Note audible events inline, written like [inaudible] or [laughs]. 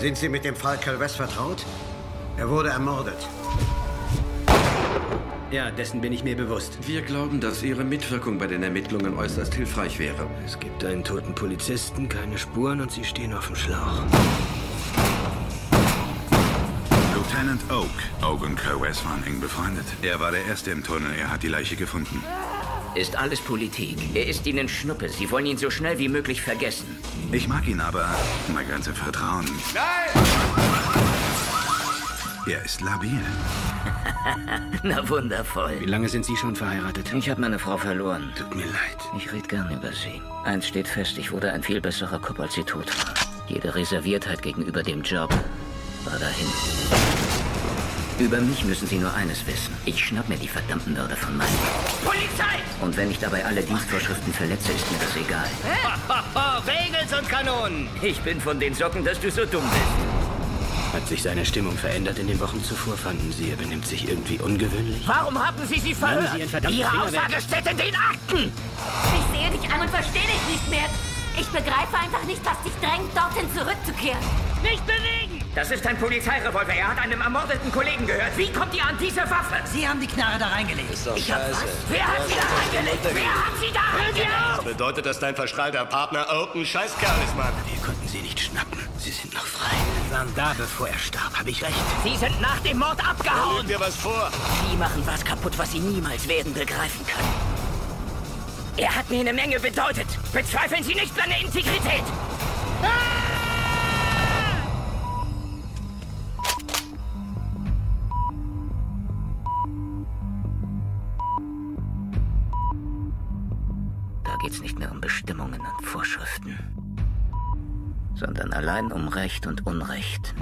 Sind Sie mit dem Fall Calves vertraut? Er wurde ermordet. Ja, dessen bin ich mir bewusst. Wir glauben, dass Ihre Mitwirkung bei den Ermittlungen äußerst hilfreich wäre. Es gibt einen toten Polizisten, keine Spuren und Sie stehen auf dem Schlauch. Lieutenant Oak. Oak und Kerwes waren eng befreundet. Er war der Erste im Tunnel. Er hat die Leiche gefunden. Ist alles Politik. Er ist Ihnen Schnuppe. Sie wollen ihn so schnell wie möglich vergessen. Ich mag ihn aber. Mein ganzes Vertrauen. Nein! Er ist labil. [laughs] Na wundervoll. Wie lange sind Sie schon verheiratet? Ich habe meine Frau verloren. Tut mir leid. Ich rede gern über sie. Eins steht fest, ich wurde ein viel besserer Kopf, als sie tot war. Jede Reserviertheit gegenüber dem Job war dahin. Über mich müssen Sie nur eines wissen. Ich schnapp mir die verdammten Mörder von meinem. Polizei! Und wenn ich dabei alle Dienstvorschriften verletze, ist mir das egal. Regels und Kanonen. Ich bin von den Socken, dass du so dumm bist. Hat sich seine Stimmung verändert in den Wochen zuvor? Fanden Sie, er benimmt sich irgendwie ungewöhnlich? Warum haben Sie sie verhört? Sie Ihre Finger Aussage steht in den Akten. Ich sehe dich an und verstehe dich nicht mehr. Ich begreife einfach nicht, was dich drängt, dorthin zurückzukehren. Nicht bewegen! Das ist ein Polizeirevolver. Er hat einem ermordeten Kollegen gehört. Wie kommt ihr an diese Waffe? Sie haben die Knarre da reingelegt. Ich hab was? Wer hat sie da reingelegt? Wer hat sie da reingelegt? Bedeutet, dass dein verschreiter Partner Oak ein Scheißkerl ist, Mann. Wir konnten Sie nicht schnappen. Sie sind noch frei. Sie waren da, bevor er starb. Habe ich recht? Sie sind nach dem Mord abgehauen. dir was vor? Sie machen was kaputt, was Sie niemals werden begreifen können. Er hat mir eine Menge bedeutet. Bezweifeln Sie nicht seine Integrität. Geht's nicht mehr um Bestimmungen und Vorschriften, sondern allein um Recht und Unrecht.